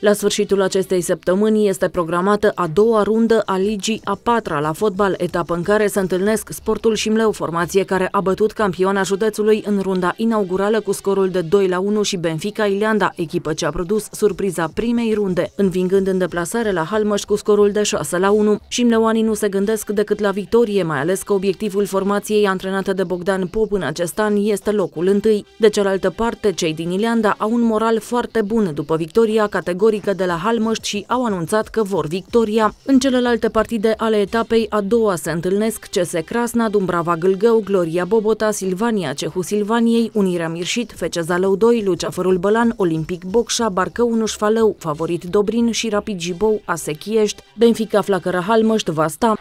La sfârșitul acestei săptămâni este programată a doua rundă a Ligii a patra la fotbal, etapă în care se întâlnesc Sportul Șimleu, formație care a bătut campioana județului în runda inaugurală cu scorul de 2 la 1 și Benfica Ileanda, echipă ce a produs surpriza primei runde, învingând în deplasare la Halmăș cu scorul de 6 la 1. Șimleuanii nu se gândesc decât la victorie, mai ales că obiectivul formației antrenată de Bogdan Pop în acest an este locul întâi. De cealaltă parte, cei din Ileanda au un moral foarte bun după victoria categorică de la Halmăști și au anunțat că vor victoria. În celelalte partide ale etapei a doua se întâlnesc CS Crasna, Dumbrava Gâlgău, Gloria Bobota, Silvania Cehu Silvaniei, Unirea Mirșit, FC Zalău 2, Luceafărul Bălan, Olimpic Bocșa, Barcău Nușfalău, Favorit Dobrin și Rapid Jibou, Asechiești, Benfica Flacăra Halmăști, Vasta.